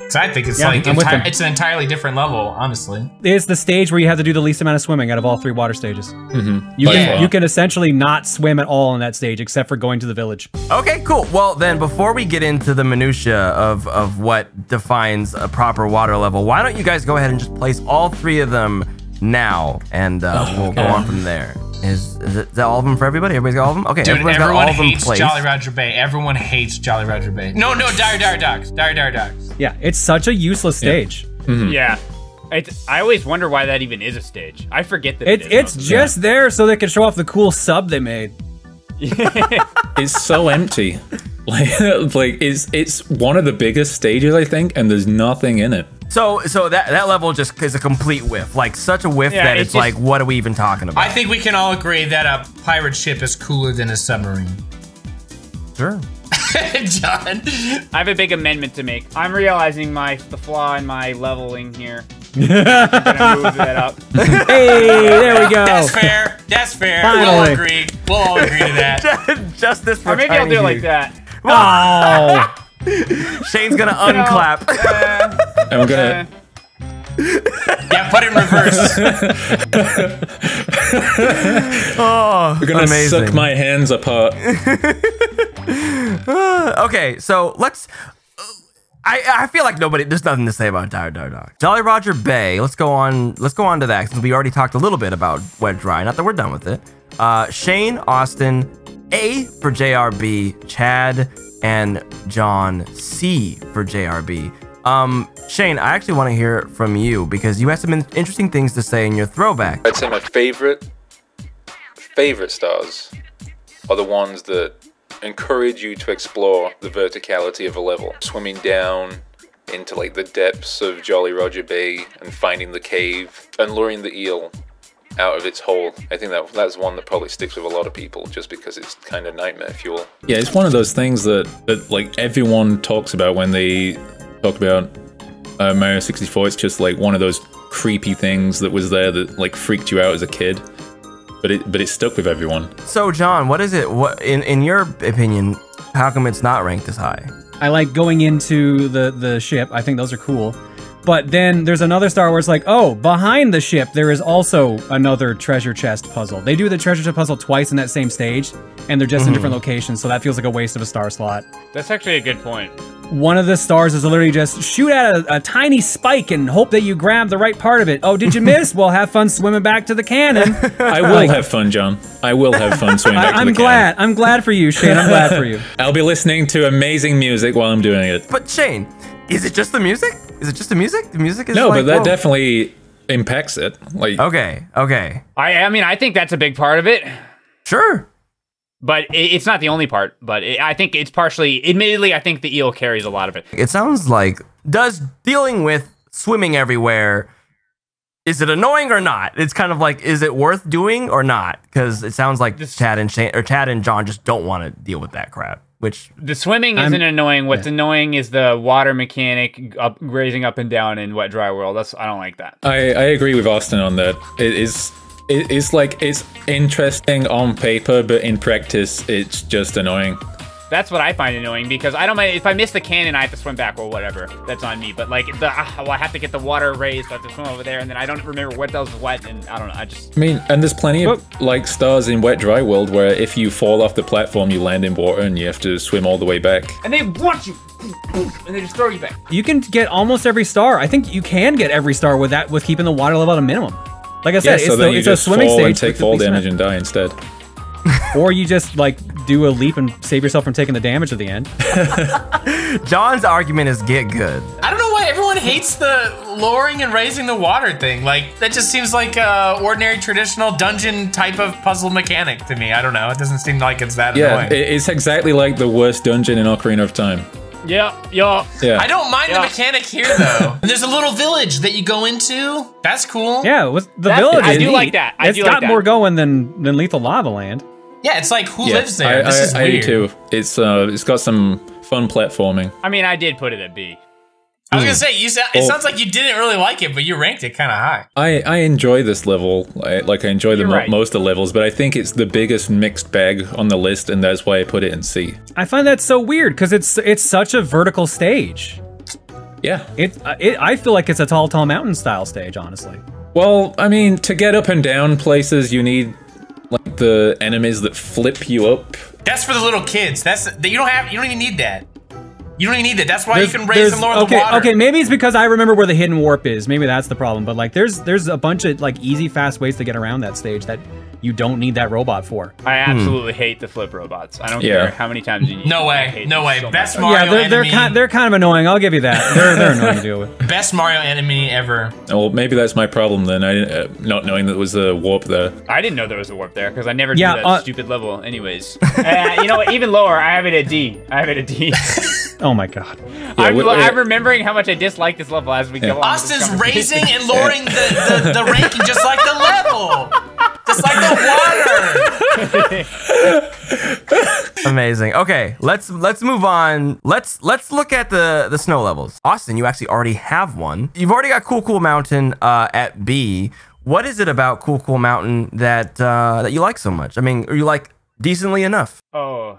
Because I think it's Yeah, like enti- it's an entirely different level, honestly. It's the stage where you have to do the least amount of swimming out of all three water stages. Mm-hmm. You By can far. you can essentially not swim at all in that stage except for going to the village. Okay, cool. Well, then before we get into the minutia of of what defines a proper water level, why don't you guys go ahead and just place all three of them now, and uh, we'll go on from there. Is, is, it, is that all of them for everybody? Everybody's got all of them. Okay, Dude, everyone's got all of them hates placed. Jolly Roger Bay. Everyone hates Jolly Roger Bay. No, no, Dire Dire Docks. Dire Dire Docks. Yeah, it's such a useless stage. Yeah. It's, I always wonder why that even is a stage. I forget that It, it is it's just there so they can show off the cool sub they made. It's so empty. Like, like it's it's one of the biggest stages I think, and there's nothing in it. So, so that that level just is a complete whiff, like such a whiff Yeah, that it's it's, just- like, what are we even talking about? I think we can all agree that a pirate ship is cooler than a submarine. sure. Jon. I have a big amendment to make. I'm realizing my the flaw in my leveling here. Move that up. Hey, there we go. That's fair. That's fair. Finally. We'll agree. We'll all agree to that. Justice for Or maybe I'll do it like that. Oh, Shane's gonna unclap. Uh, And we're gonna Yeah, put it in reverse. oh, we're gonna amazing. suck my hands apart. Okay, so let's. I, I feel like nobody. There's nothing to say about Dire Dire Dog. Jolly Roger Bay. Let's go on. Let's go on to that since we already talked a little bit about Wet Dry. Not that we're done with it. Uh, Shane Austin, A for JRB. Chad and Jon C for JRB. Um, Shane, I actually want to hear from you because you had some in- interesting things to say in your throwback. I'd say my favorite favorite stars are the ones that encourage you to explore the verticality of a level. Swimming down into like the depths of Jolly Roger Bay and finding the cave and luring the eel out of its hole. I think that that's one that probably sticks with a lot of people just because it's kind of nightmare fuel. Yeah, it's one of those things that, that like everyone talks about when they talk about uh, Mario 64. It's just like one of those creepy things that was there that like freaked you out as a kid. But it but it stuck with everyone. So, Jon, what is it? What in in your opinion? How come it's not ranked as high? I like going into the the ship. I think those are cool. But then there's another Star Wars like, oh, behind the ship there is also another treasure chest puzzle. They do the treasure chest puzzle twice in that same stage, and they're just in mm-hmm. different locations, so that feels like a waste of a star slot. That's actually a good point. One of the stars is literally just shoot at a, a tiny spike and hope that you grab the right part of it. Oh, did you miss? well, have fun swimming back to the cannon. I will have fun, Jon. I will have fun swimming I, back to the cannon. I'm the glad. I'm glad for you, Shane. I'm glad for you. I'll be listening to amazing music while I'm doing it. But Shane, is it just the music? Is it just the music? The music is No, like, but that whoa. definitely impacts it. Like Okay, okay, I I mean I think that's a big part of it, sure. but it, it's not the only part. But it, I think it's partially. Admittedly, I think the eel carries a lot of it. It sounds like does dealing with swimming everywhere. Is it annoying or not? It's kind of like, is it worth doing or not? Because it sounds like Chad and Shane or Chad and Jon just don't want to deal with that crap. Which The swimming I'm- isn't annoying. What's annoying is the water mechanic up raising up and down in wet dry world. That's I don't like that. I, I agree with Austin on that. It is it is like it's interesting on paper, but in practice, it's just annoying. That's what I find annoying because I don't mind if I miss the cannon, I have to swim back or whatever. That's on me. But like the ah, well, I have to get the water raised, so I have to swim over there, and then I don't remember what else is wet, and I don't know. I just I mean, and there's plenty of like stars in Wet Dry World where if you fall off the platform, you land in water and you have to swim all the way back. and they want you, and they just throw you back. You can get almost every star. I think you can get every star with that with keeping the water level at a minimum. Like I said, Yeah, said, so it's, the, you it's a just swimming fall stage. and take fall damage and die instead. Or you just like do a leap and save yourself from taking the damage at the end. Jon's argument is get good. I don't know why everyone hates the lowering and raising the water thing. Like that just seems like a ordinary traditional dungeon type of puzzle mechanic to me. I don't know. It doesn't seem like it's that Yeah, annoying. it- it's exactly like the worst dungeon in Ocarina of Time. Yeah, yeah. Yeah. I don't mind Yeah. the mechanic here though. There's a little village that you go into. That's cool. Yeah, with the That's- village. I do neat. like that. I It's do got like that. It's got more going than than Lethal Lava Land. Yeah, it's like who Yeah, lives there? I, this I, is I weird. do too. It's uh, it's got some fun platforming. I mean, I did put it at B. I was gonna say you. It Oh. sounds like you didn't really like it, but you ranked it kind of high. I, I enjoy this level, I, like I enjoy the mo- right. most of the levels, but I think it's the biggest mixed bag on the list, and that's why I put it in C. I find that so weird because it's it's such a vertical stage. Yeah. It, uh, it I feel like it's a tall, tall mountain style stage. Honestly, Well, I mean, to get up and down places, you need the enemies that flip you up. That's for the little kids. That's that you don't have. You don't even need that. You don't even need it. That's why you can raise there's- and lower okay, the water. Okay, maybe it's because I remember where the hidden warp is. Maybe that's the problem. But like, there's there's a bunch of like easy, fast ways to get around that stage that you don't need that robot for. I absolutely hate the flip robots. I don't Yeah. care how many times you. No way. No way. so Best much. Mario yeah, they're they're enemy. kind they're kind of annoying. I'll give you that. They're they're annoying to deal with. Best Mario enemy ever. Well, maybe that's my problem then. I uh, not knowing that there was a warp there. I didn't know there was a warp there because I never Yeah, did that uh, stupid level. Anyways, uh, you know what? Even lower, I have it at D. I have it at D. Oh my god. I'm, we- I'm remembering how much I dislike this level as we go on. Austin's raising and lowering the, the, the ranking just like the level. Just like the water. Amazing. Okay, let's let's move on. Let's let's look at the the snow levels. Austin, you actually already have one. You've already got Cool Cool Mountain uh, at B. What is it about Cool Cool Mountain that uh, that you like so much? I mean, or you like decently enough? Oh,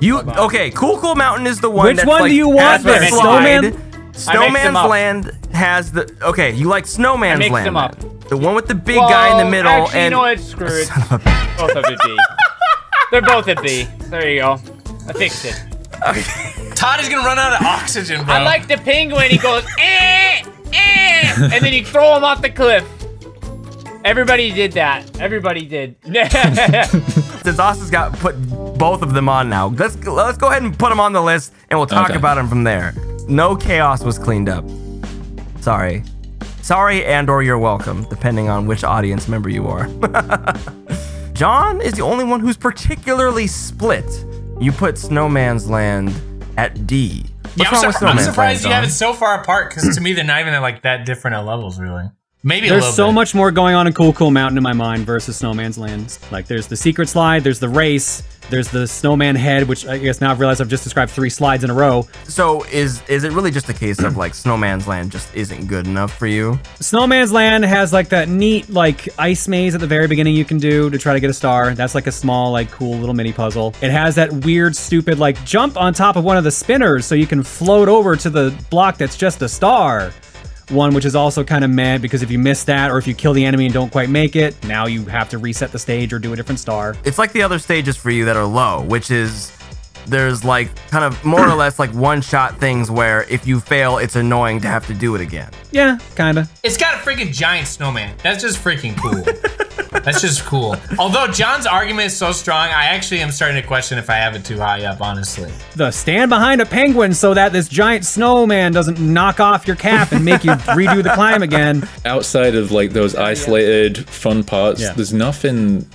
You okay? Cool Cool Mountain is the one. Which that's one like, do you want has the there? Snowman? Snowman's. Land has the okay. You like Snowman's mixed Land? them up. The one with the big guy in the middle Actually, and you know what? Screw it. Both of it B. They're both at B. There you go. I fixed it. Okay. Todd is gonna run out of oxygen, bro. I like the penguin. He goes, eh, eh, and then you throw him off the cliff. Everybody did that. Everybody did. since Austin's got put both of them on now, let's let's go ahead and put them on the list, and we'll talk Okay. about them from there. No chaos was cleaned up. Sorry, sorry, and or you're welcome, depending on which audience member you are. Jon is the only one who's particularly split. You put Snowman's Land at D. What's Yeah, I'm, wrong sur- with I'm Snowman's surprised you Land, have it so far apart because to me they're not even at like that different at levels, really. Maybe a There's little so bit. much more going on in Cool Cool Mountain in my mind versus Snowman's Land. Like there's the secret slide, there's the race, there's the snowman head, which I guess now I've realized I've just described three slides in a row. So is is it really just a case of like Snowman's Land just isn't good enough for you? Snowman's Land has like that neat like ice maze at the very beginning you can do to try to get a star. That's like a small like cool little mini puzzle. It has that weird stupid like jump on top of one of the spinners so you can float over to the block that's just a star. One which is also kind of mad because if you miss that or if you kill the enemy and don't quite make it, now you have to reset the stage or do a different star. it's like the other stages for you that are low, which is there's like kind of more or less like one shot things where if you fail, it's annoying to have to do it again. Yeah, kind of. It's got a freaking giant snowman. That's just freaking cool. That's just cool. Although Jon's argument is so strong, I actually am starting to question if I have it too high up, honestly. The stand behind a penguin so that this giant snowman doesn't knock off your cap and make you redo the climb again. Outside of like those isolated fun parts, Yeah. there's nothing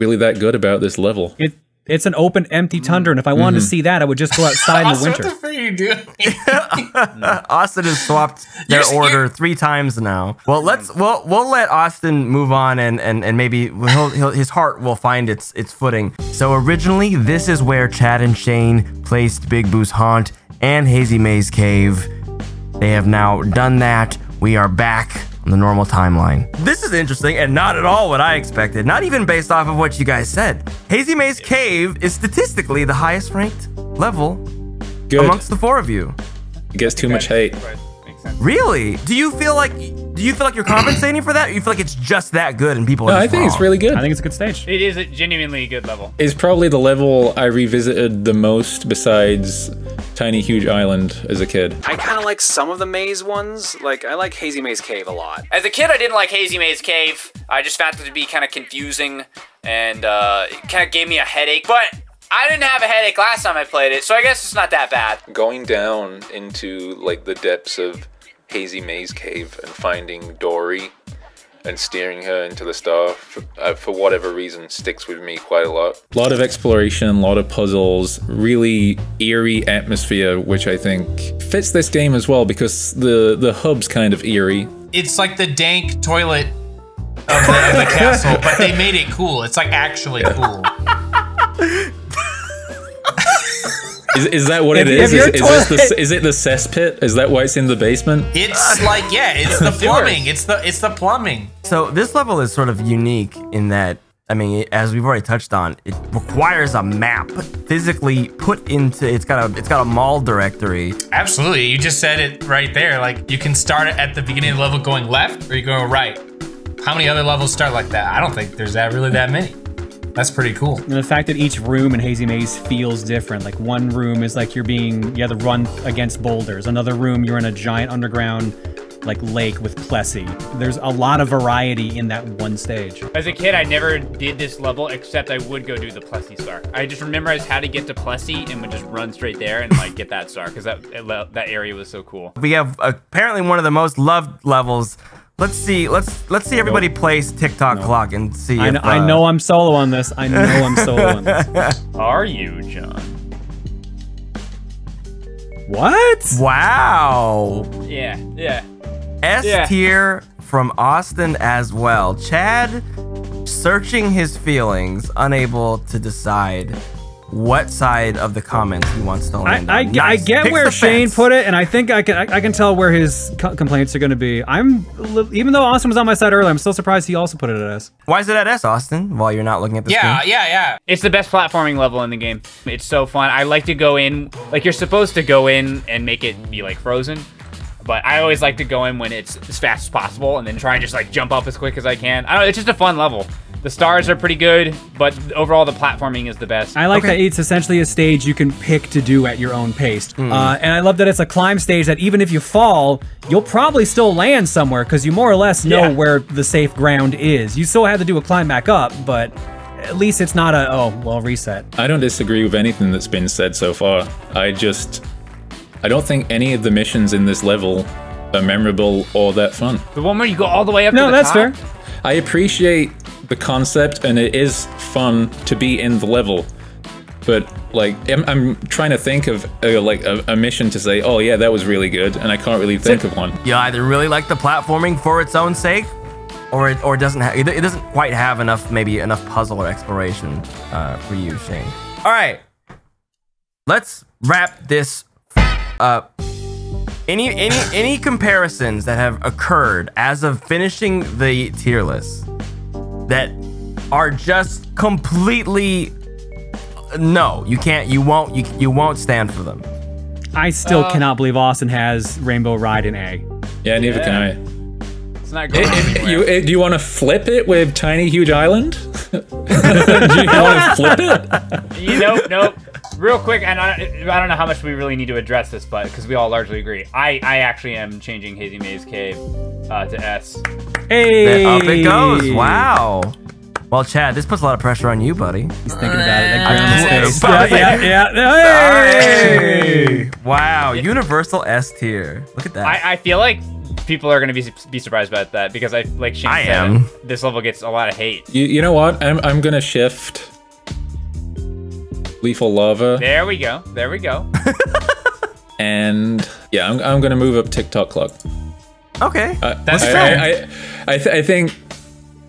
really that good about this level. It It's an open, empty tundra, and if I wanted to mm-hmm. see that, I would just go outside in the Austin, what winter. the fuck are you doing? Austin has swapped their You're- order three times now. Well, let's we'll we'll let Austin move on and and and maybe he'll, he'll, his heart will find its its footing. So originally, this is where Chad and Shane placed Big Boo's haunt and Hazy Maze Cave. They have now done that. We are back on the normal timeline. This is interesting and not at all what I expected. Not even based off of what you guys said. Hazy Maze Cave is statistically the highest ranked level Good. amongst the four of you. It gets too much hate. Makes sense. Really? Do you feel like do you feel like you're compensating for that? Or you feel like it's just that good and people are No, I just think it's really good. I think it's a good stage. It is a genuinely good level. It's probably the level I revisited the most besides Tiny Huge Island as a kid. I kind of like some of the maze ones. Like I like Hazy Maze Cave a lot. As a kid, I didn't like Hazy Maze Cave. I just found it to be kind of confusing and uh, it kind of gave me a headache. But I didn't have a headache last time I played it, so I guess it's not that bad. Going down into like the depths of Hazy Maze Cave and finding Dorrie and steering her into the star for, uh, for whatever reason sticks with me quite a lot. A lot of exploration, a lot of puzzles, really eerie atmosphere, which I think fits this game as well because the the hub's kind of eerie. It's like the dank toilet of the, of the castle, but they made it cool. It's like actually cool. Is, is that what If- it if is? your Is, is, this the, is it the cesspit? Is that why it's in the basement? It's like yeah, it's the plumbing. It's the it's the plumbing. So this level is sort of unique in that I mean, as we've already touched on, it requires a map physically put into. It's got a it's got a mall directory. Absolutely, you just said it right there. Like you can start at the beginning of the level going left, or you go right. How many other levels start like that? I don't think there's that really that many. That's pretty cool. And the fact that each room in Hazy Maze feels different. Like one room is like you're being you have to run against boulders. Another room you're in a giant underground like lake with Plessy. There's a lot of variety in that one stage. As a kid, I never did this level except I would go do the Plessy Star. I just memorized how to get to Plessy and would just run straight there and like get that star because that that area was so cool. We have apparently one of the most loved levels. Let's see. Let's let's see everybody place Tick Tock Clock and see. I if, know, I uh, know I'm solo on this. I know I'm solo on this. Are you, Jon? What? Wow. Yeah, yeah. S Yeah. tier from Austin as well. Chad searching his feelings, unable to decide what side of the comments he wants to I, land I, on. I Nice. get Picks where Shane fence. put it, and I think I can I, I can tell where his co- complaints are going to be. I'm even though Austin was on my side earlier, I'm still surprised he also put it at S. Why is it at S, Austin? While you're not looking at the Yeah, screen? yeah, yeah. It's the best platforming level in the game. It's so fun. I like to go in, like you're supposed to go in and make it be like frozen. But I always like to go in when it's as fast as possible and then try and just like jump up as quick as I can. I don't know, it's just a fun level. The stars are pretty good, but overall the platforming is the best. I like Okay. that it's essentially a stage you can pick to do at your own pace. Uh, and I love that it's a climb stage that even if you fall, you'll probably still land somewhere because you more or less know Yeah. where the safe ground is. You still have to do a climb back up, but at least it's not a, oh, well, reset. I don't disagree with anything that's been said so far. I just. I don't think any of the missions in this level are memorable or that fun. the one where you go all the way up to No, that's top. fair. I appreciate the concept and it is fun to be in the level. But like I'm, I'm trying to think of uh, like a, a mission to say, oh yeah, that was really good, and I can't really think of one. You either really like the platforming for its own sake, or it or it doesn't have it it doesn't quite have enough maybe enough puzzle or exploration uh, for you, Shane. All right, let's wrap this up. Any any any comparisons that have occurred as of finishing the tier list that are just completely no, you can't, you won't, you you won't stand for them. I still cannot believe Austin has Rainbow Ride in A. Yeah, neither can I. It's not going If you, eh, do you want to flip it with Tiny Huge Island? do you want to flip it? you know, nope. Real quick, and I, I don't know how much we really need to address this, but because we all largely agree, I, I actually am changing Hazy Maze Cave uh, to S. Hey! Up it goes. Wow. Well, Chad, this puts a lot of pressure on you, buddy. He's thinking about it. That Uh, ground space. yeah. Yeah, yeah, yeah. Hey! Wow. Universal S tier. Look at that. I, I feel like people are going to be be surprised about that because I like Shane I said, am. this level gets a lot of hate. You, you know what? I'm, I'm gonna shift Lethal Lava, There we go. There we go. and yeah, I'm, I'm gonna move up Tick Tock Clock. Okay. I, That's I, fair. I, I, I, th- I think,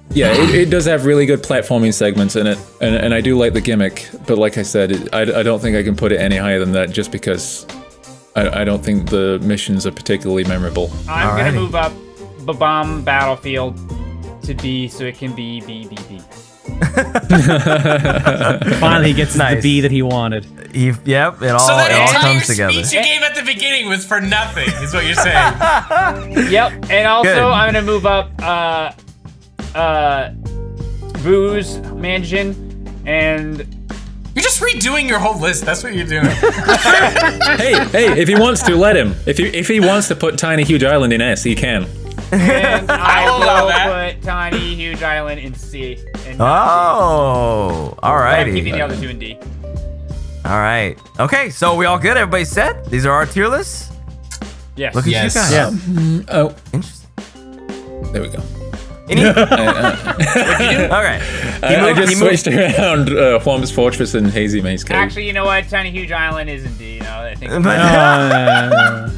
yeah, it, it does have really good platforming segments in it, and, and I do like the gimmick. But like I said, it, I, I don't think I can put it any higher than that, just because I, I don't think the missions are particularly memorable. I'm Alrighty. gonna move up Bob-omb Battlefield to B so it can be B B B. Finally, he gets the Nice. B that he wanted. He- yep, it all, So that it all entire comes together. speech you gave at the beginning was for nothing, is what you're saying. Yep, and also Good. I'm gonna move up uh uh Boo's Mansion and You're just redoing your whole list. That's what you're doing. hey, hey, if he wants to, let him. If he if he wants to put Tiny Huge Island in S, he can. and I will allow will that. put Tiny Huge Island in C. And Oh, I'm alrighty. keeping the other two in D. All right. Okay, so we all good? Everybody set? These are our tier lists? Yes. Look at Yes. you guys. Yeah. Oh, Interesting. there we go. Any? all right. He I, I moved- just he moved- switched around uh, Whomp's Fortress and Hazy Maze Cave. Actually, you know what? Tiny Huge Island is in D. Now that I think But- Uh,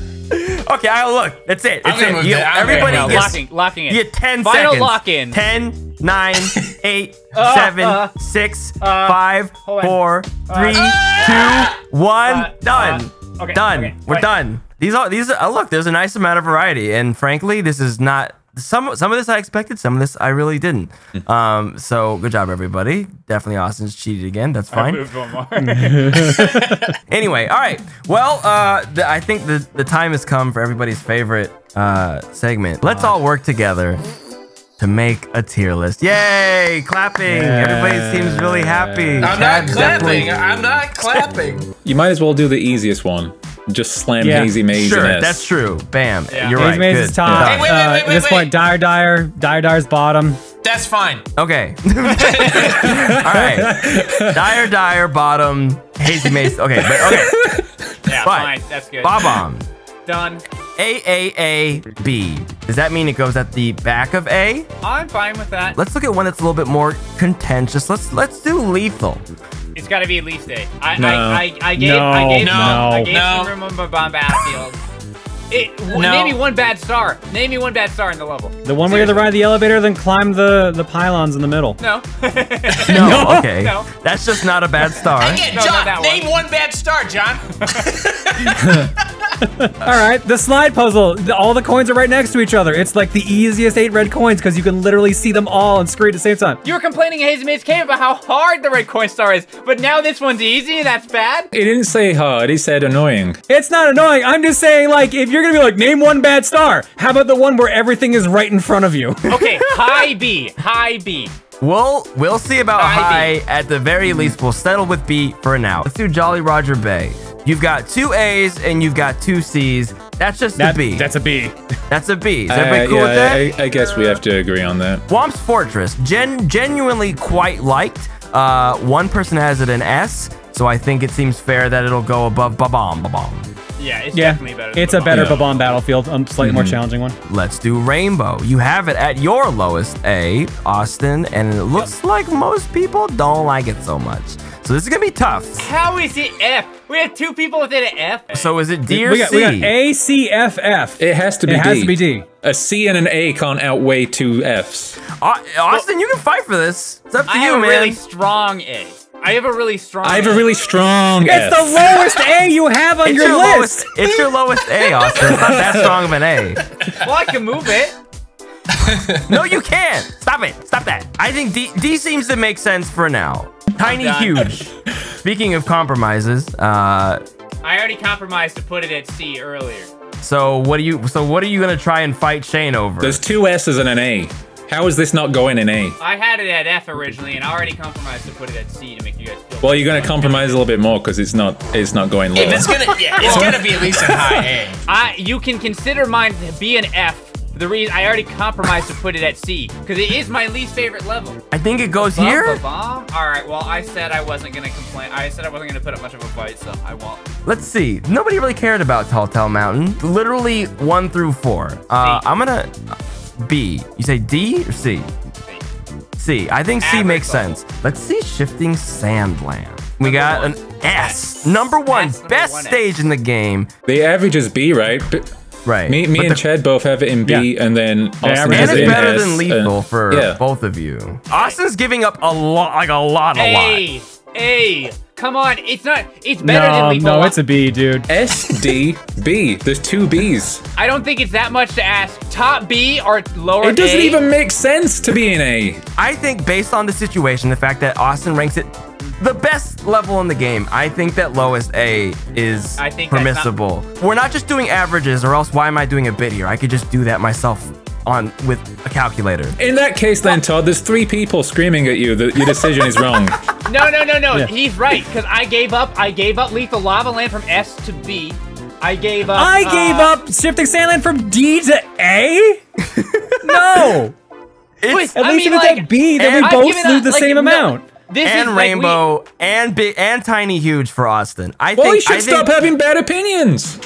okay, I look. That's it. I'm That's gonna it. move You- everybody gonna No, gets, locking, locking in. you get 10 Final seconds. lock in. 10, 9, 8, Uh, 7, uh, 6, uh, 5, hold on. 4, 3, 2, 1. uh, done. uh, okay, done. okay, We're wait. done. These are these are, look, there's a nice amount of variety and frankly, this is not some some of this I expected, some of this I really didn't. Um so good job everybody. Definitely Austin's cheated again. That's I fine. moved one more. Anyway, all right. Well, uh, the, I think the, the time has come for everybody's favorite uh, segment. Let's all work together to make a tier list. Yay! Clapping. Everybody seems really happy. I'm not Chad definitely- clapping. I'm not clapping. You might as well do the easiest one. Just slam Yeah. Hazy Maze Sure, in S. that's true. Bam. Yeah. You're Haze right. Maze Good. is top. Done. Wait, wait, uh, wait, at this wait, point, wait. Dire Dire, Dire Dire's bottom. That's fine. Okay. all right. Dire, dire, bottom, hazy maze. Okay, but okay. yeah, But- fine. That's good. Bob on. Done. A A A B. Does that mean it goes at the back of A? I'm fine with that. Let's look at one that's a little bit more contentious. Let's let's do lethal. It's got to be at least A. I, No. I, I, I gave, No. I gave, No. I gave No. some room on Bomb Battlefield. It, w- No. Name me one bad star. Name me one bad star in the level. The one where you have to ride the elevator, then climb the, the pylons in the middle. No. No, okay. No. That's just not a bad star. Again, No, Jon, that name one. one. bad star, Jon. All right, the slide puzzle. All the coins are right next to each other. It's like the easiest eight red coins because you can literally see them all and scream at the same time. you were complaining in Hazy Maze Cave about how hard the red coin star is, but now this one's easy and that's bad? He didn't say hard, he said annoying. It's not annoying. I'm just saying, like, if you're gonna be like, name one bad star, how about the one where everything is right in front of you? Okay, high B. High B. We'll we'll see about High high. At the very least, we'll settle with B for now. Let's do Jolly Roger Bay. You've got two A's and you've got two C's. That's just That- a B. That's a B. That's a B. Is Uh, everybody cool yeah, with that? I, I guess we have to agree on that. Whomp's Fortress, gen- genuinely quite liked. Uh, one person has it in S, so I think it seems fair that it'll go above ba bomb Bob-omb Bob-omb. Yeah, it's Yeah, definitely better. than it's a better Yeah. Bob-omb Battlefield, a slightly more mm-hmm. challenging one. Let's do Rainbow. You have it at your lowest A, Austin, and it looks like most people don't like it so much. So this is gonna be tough. How is it F? We have two people within an F. So is it D or We got, C? we got A, C, F, F. It has to be It has to be D. A C and an A can't outweigh two Fs. Au- Austin, you can fight for this. It's up to I you, have a man. really strong A. I have a really strong. I have a A. really strong It's the lowest A you have on it's your, your list. lowest. It's your lowest A, Austin. It's not that strong of an A. Well, I can move it. No, you can't. Stop it. Stop that. I think D, D seems to make sense for now. Tiny, done. huge. Speaking of compromises, uh, I already compromised to put it at C earlier. so what do you? So what are you gonna try and fight Shane over? There's two S's and an A. How is this not going in A? I had it at F originally, and I already compromised to put it at C to make you guys feel. Well, you're gonna compromise a little bit more because it's not it's not going lower. If it's gonna, yeah, it's gonna be at least a high A. I you can consider mine to be an F. The reason I already compromised to put it at C because it is my least favorite level. I think it goes Bum, here. ba. All right. Well, I said I wasn't gonna complain. I said I wasn't gonna put up much of a fight, so I won't. Let's see. Nobody really cared about Tall, Tall Mountain. Literally one through four. Uh, C. I'm gonna B. You say D or C? C. I think C Average makes level. sense. Let's see Shifting Sand Land. We Number got one. an S. Number one, S, number best one S. stage in the game. The average is B, right? B- Right. Me, me But and the- Chad both have it in B, and then Austin average has and it it's in better S, than lethal and- for yeah. both of you. Austin's giving up a lot, like a lot, a lot. A, A. Come on, it's not. It's better than No, lethal. no, it's a B, dude. S D B. There's two B's. I don't think it's that much to ask. Top B or lower It doesn't A? even make sense to be an A. I think based on the situation, the fact that Austin ranks it the best level in the game, I think that lowest A is I think that's not- permissible. We're not just doing averages, or else why am I doing a bit here? I could just do that myself on with a calculator. In that case, then Todd, there's three people screaming at you that your decision is wrong. No, no, no, no. Yeah. He's right because I gave up. I gave up lethal lava land from S to B. I gave up. I gave uh, up shifting Sand Land from D to A? no. It's At I least mean, if it's like, at B, then we both given lose the like, same no, amount. This and is like, we- rainbow and big and tiny huge for Austin. I Well, think you should I stop think, having bad opinions.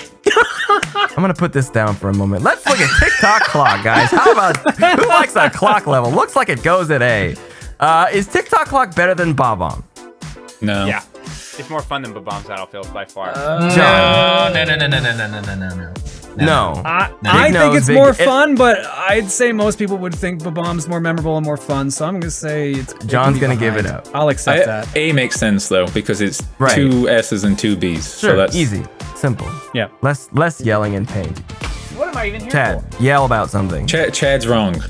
I'm gonna put this down for a moment. Let's look at Tick Tock Clock, guys. How about who likes that clock level? Looks like it goes at A. Uh, is Tick Tock Clock better than Bob-omb? No. Yeah, it's more fun than Bombs Battlefield by far. Jon, No, no, no, no, no, no, no, no, no, no. no. I, Big I think it's big- more it- fun, but I'd say most people would think Bomb's more memorable and more fun. So I'm gonna say it's. Jon's gonna give it up. I'll accept I- that. A makes sense though because it's Right. two S's and two B's. Sure, so that's easy, simple. Yeah. Less less yelling and pain. what am I even here Chad, for? yell about something. Chad, Chad's wrong.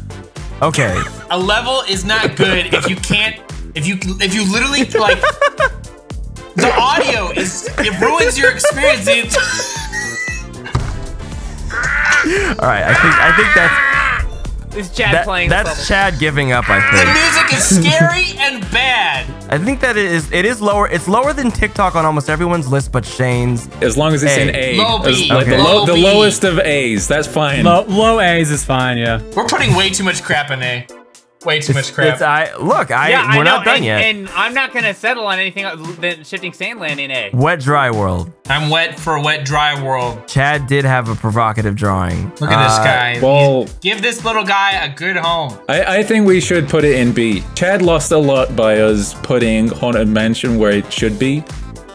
Okay. A level is not good if you can't. If you if you literally like. The audio is it ruins your experience. It's, All right. I think I think that's is Chad that, playing. that's this level. Chad giving up. I think the music is scary and bad. I think that it is it is lower. It's lower than Tick Tock on almost everyone's list, but Shane's. As long as it's A. in A. Low As- B. like the, Okay. low, Low the lowest of A's. That's fine. Low, low A's is fine. Yeah. We're putting way too much crap in A. Way too much crap. It's I look. I yeah, we're I know, not done and, yet. and I'm not gonna settle on anything other than shifting Sand Land in A. Wet dry world. I'm wet for a wet dry world. Chad did have a provocative drawing. Look at this Uh, guy. well- Give this little guy a good home. I, I think we should put it in B. Chad lost a lot by us putting Haunted Mansion where it should be.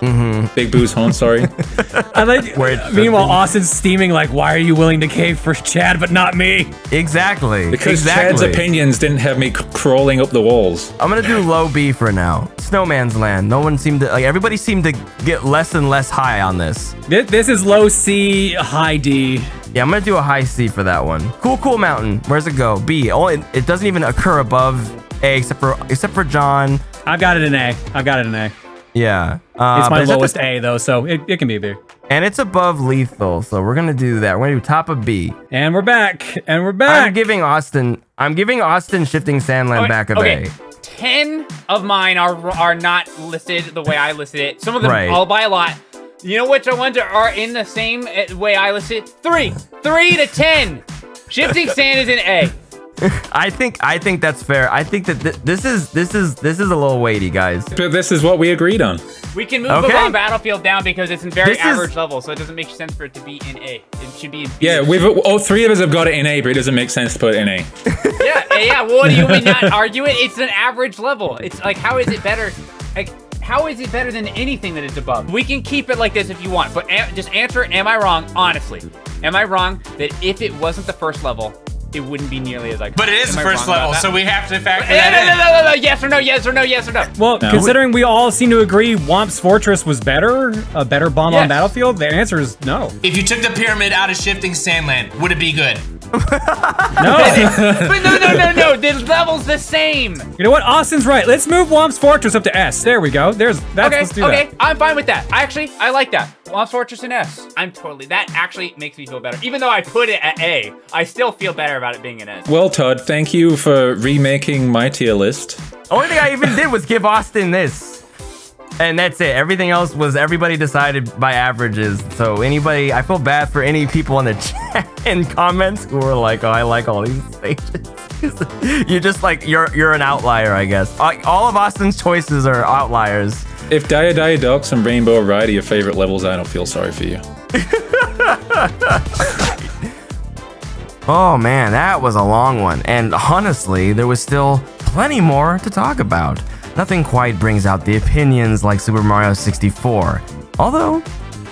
Mm-hmm. Big Boo's Haunt, sorry. I like. Where it- meanwhile, Austin's steaming like, "Why are you willing to cave for Chad but not me?" Exactly. Because exactly. Chad's opinions didn't have me crawling up the walls. I'm gonna do low B for now. Snowman's Land. No one seemed to like. Everybody seemed to get less and less high on this. This, this is low C, high D. Yeah, I'm gonna do a high C for that one. Cool, cool mountain. Where's it go? B. Oh, it, it doesn't even occur above A, except for except for Jon. I've got it in A. I've got it in A. Yeah. Uh, It's my lowest A though, so it, it can be a B. and it's above lethal. So we're gonna do that. We're gonna do top of B. And we're back. And we're back. I'm giving Austin. I'm giving Austin shifting Sand Land Okay, back of okay. A. Ten of mine are are not listed the way I listed it. Some of them Right. all by a lot. You know which ones are, are in the same uh, way I listed? Three, three to ten. Shifting sand is in A. I think I think that's fair. I think that th- this is this is this is a little weighty, guys. But this is what we agreed on. We can move Okay. okay. on Battlefield down because it's in very This is- average level, so it doesn't make sense for it to be in A. It should be in B. Yeah, we've all three of us have got it in A, but it doesn't make sense to put it in A. yeah, yeah, yeah. Well, what do you mean not argue it? It's an average level. It's like, how is it better? Like, how is it better than anything that is above? We can keep it like this if you want, but a- just answer, am I wrong? Honestly, am I wrong that if it wasn't the first level, it wouldn't be nearly as like. But it is the first level, so we have to factor Yeah, no, no, that no, no, no, yes or no, yes or no, yes or no. well, No. considering we all seem to agree Whomp's Fortress was better, a better bomb on Battlefield, the answer is no. If you took the pyramid out of shifting Sand Land, would it be good? No. But no, no, no, no. The level's the same. you know what? Austin's right. Let's move Whomp's Fortress up to S. There we go. There's that's Okay, let's do okay, that. I'm fine with that. Actually, I like that. Lost Fortress in S. I'm totally. That actually makes me feel better. Even though I put it at A, I still feel better about it being an S. Well, Todd, thank you for remaking my tier list. Only thing I even did was give Austin this. And that's it. Everything else was everybody decided by averages. So anybody, I feel bad for any people in the chat and comments who were like, "Oh, I like all these stages." you're just like you're you're an outlier, I guess. Uh, all of Austin's choices are outliers. If Dire Dire Docks and Rainbow Ride are your favorite levels, I don't feel sorry for you. Oh man, that was a long one. And honestly, there was still plenty more to talk about. nothing quite brings out the opinions like Super Mario 64. Although,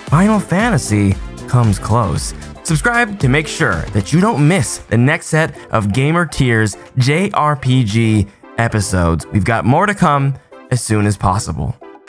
Final Fantasy comes close. Subscribe to make sure that you don't miss the next set of Gamer Tiers JRPG episodes. We've got more to come as soon as possible.